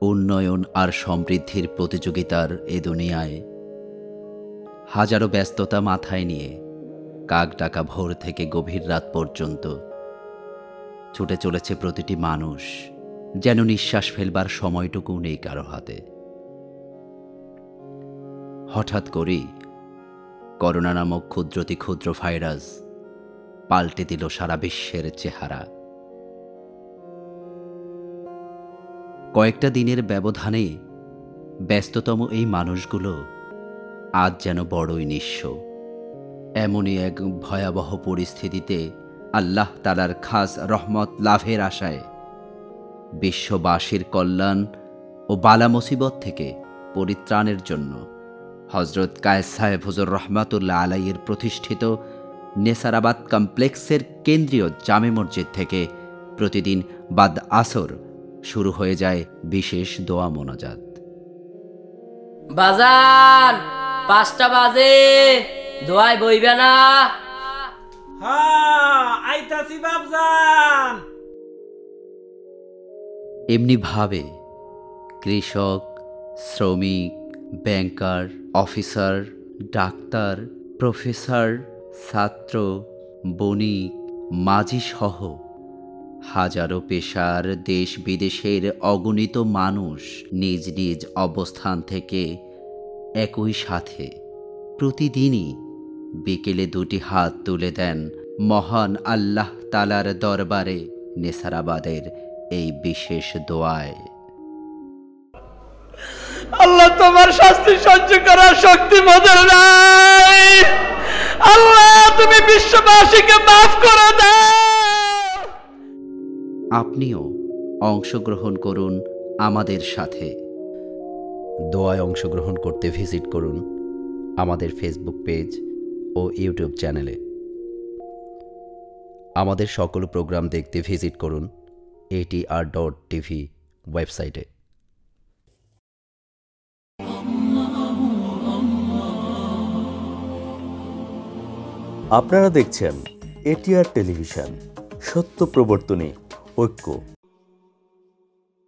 উন্নয়ন আর সমৃদ্ধির প্রতিযোগিতার এ দুনিয়ায়। হাজারো ব্যস্ততা মাথায় নিয়ে কাক ডাকা ভোর থেকে গভীর রাত পর্যন্ত ছুটে চলেছে প্রতিটি মানুষ যেন নিঃশ্বাস ফেলবার সময়টুকু নেই কারও হাতে। হঠাৎ করেই করোনা নামক ক্ষুদ্রতি ক্ষুদ্র ভাইরাস পাল্টে দিল সারা বিশ্বের চেহারা। কয়েকটা দিনের ব্যবধানে ব্যস্ততম এই মানুষগুলো আজ যেন বড়ই নিঃস্ব। এমনই এক ভয়াবহ পরিস্থিতিতে আল্লাহ তালার খাস রহমত লাভের আশায় বিশ্ববাসীর কল্যাণ ও বালা মুসিবত থেকে পরিত্রাণের জন্য হজরত কায়েস সাহেব হুজুর রহমাতুল্লাহ আলাইয়ের প্রতিষ্ঠিত নেসারাবাদ কমপ্লেক্সের কেন্দ্রীয় জামে মসজিদ থেকে প্রতিদিন বাদ আসর শুরু হয়ে যায় বিশেষ দোয়া মোনাজাত। বাজান পাঁচটা বাজে দোয়ায় বইবে না। হ্যাঁ আইতাছি বাবজান এমনিভাবে কৃষক শ্রমিক ব্যাংকার অফিসার ডাক্তার প্রফেসর ছাত্র বণিক মাঝি সহ হাজারো পেশার দেশ বিদেশের অগণিত মানুষ নিজ নিজ অবস্থান থেকে একই সাথে প্রতিদিনই বিকেলে দুটি হাত তুলে দেন মহান আল্লাহ তালার দরবারে নেসারাবাদের এই বিশেষ দোয়ায়। আল্লাহ তোমার শাস্তি সহ্য করার শক্তি মোদের নাই। আল্লাহ, তুমি বিশ্ববাসীকে মাফ করে দাও। আপনিও অংশগ্রহণ করুন আমাদের সাথে। দোয়ায় অংশগ্রহণ করতে ভিজিট করুন আমাদের ফেসবুক পেজ ও ইউটিউব চ্যানেলে। আমাদের সকল প্রোগ্রাম দেখতে ভিজিট করুন এটিআর ডট টিভি ওয়েবসাইটে। আপনারা দেখছেন এটিআর টেলিভিশন সত্য প্রবর্তনী ঐক্য